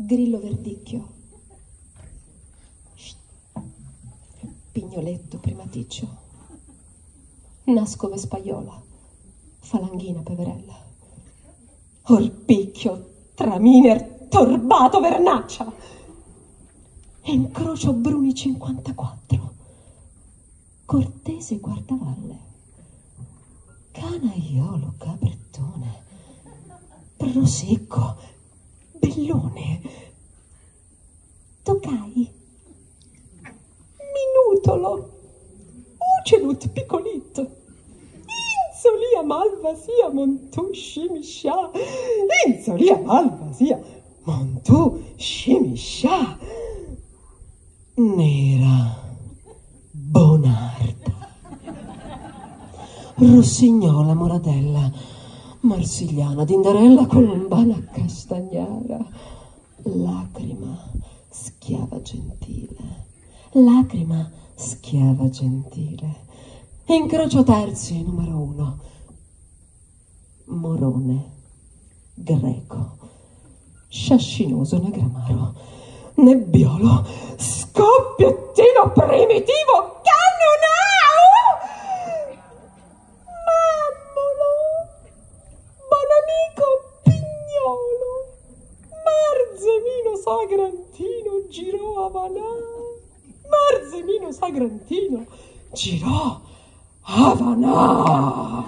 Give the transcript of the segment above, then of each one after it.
Grillo verdicchio. Pignoletto primaticcio. Nasco vespaiola. Falanghina peverella. Orpicchio, traminer, torbato, vernaccia. Incrocio Bruni 54. Cortese guardavalle. Canaiolo, cabrettone. Prosecco, bellone. Toccai. Minutolo. Ucelut piccolito. Inzolia malva sia montu scimiscia. Inzolia malva sia montu scimiscia. Nera Bonarda. Rossignola Moradella. Marsigliana Dindarella Colombana Castagnara. Lacrima schiava gentile. Lacrima schiava gentile. Incrocio terzi, numero uno. Morone, greco, sciascinoso negramaro, nebbiolo, scoppiettino sagrantino, girò a Vanà, marzemino sagrantino, girò Havana!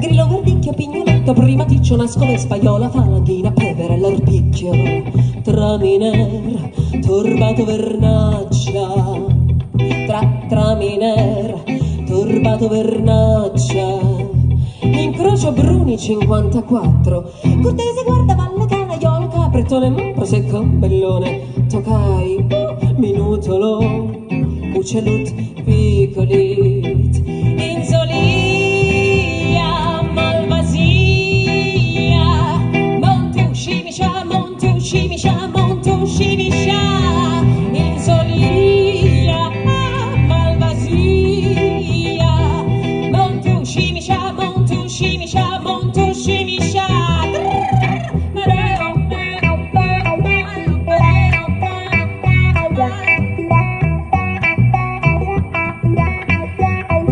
Grillo pignoletto, primaticcio, nascove, spaiola, falanghina, pevere, l'arpicchio, traminer, turbato vernaccia, tra, traminer, turbato vernaccia, incrocio Bruni 54, cortese guarda valle, canaiolo, capretone, prosecco, bellone, toccai, minutolo, uccellut, piccolit,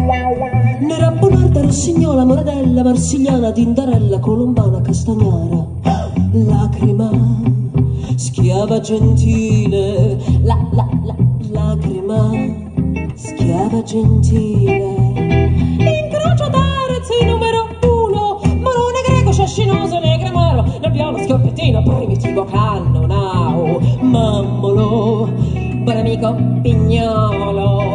Nera Bonarda, Rossignola, Moradella, Marsigliana, Dindarella, Colombana, Castagnara, lacrima, schiava gentile, la, la, la, lacrima, schiava gentile. Incrocio terzi numero uno, morone greco, sciascinoso, negramaro, nebbiolo, schioppettino, primitivo, cannonau, mammolo, buon amico, pignolo,